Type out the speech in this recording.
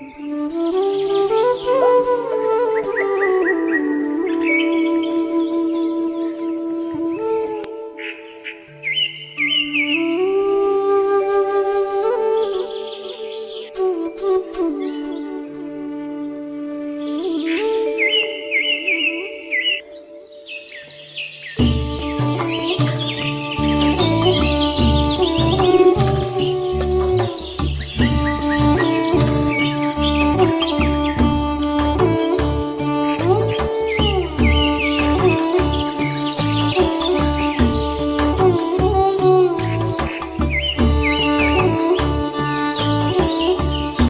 Mm-hmm.